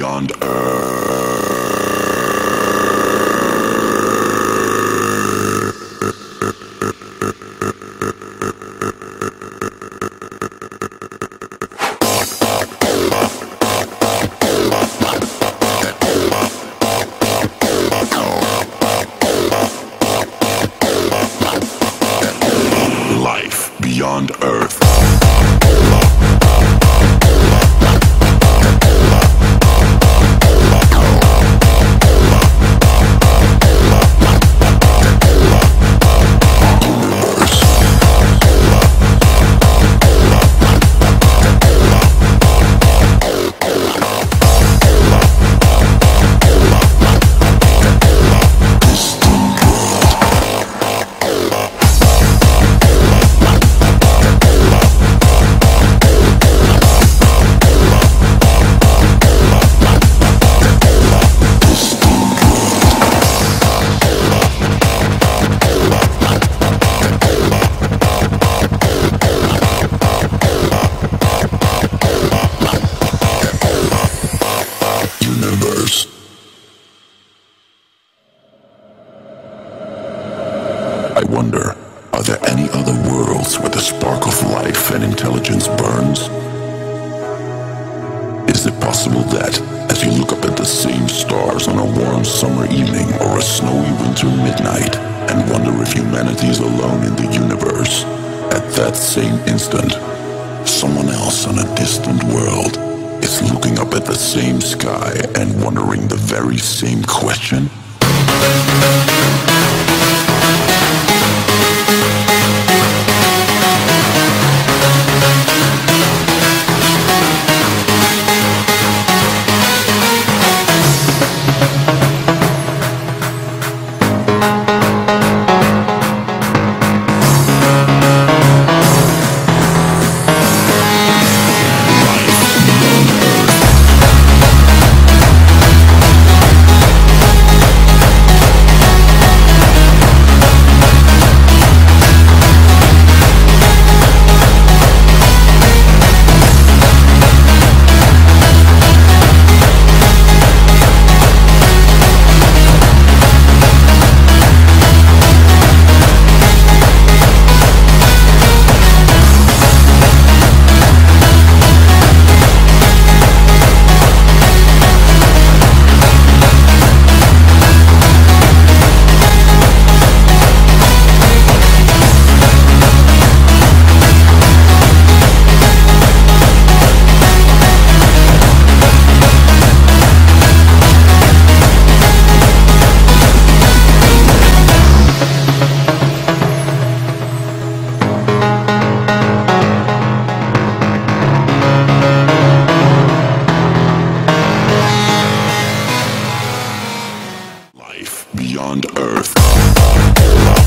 beyond Earth. Wonder, are there any other worlds where the spark of life and intelligence burns? Is it possible that, as you look up at the same stars on a warm summer evening or a snowy winter midnight, and wonder if humanity is alone in the universe, at that same instant, someone else on a distant world is looking up at the same sky and wondering the very same question? beyond Earth.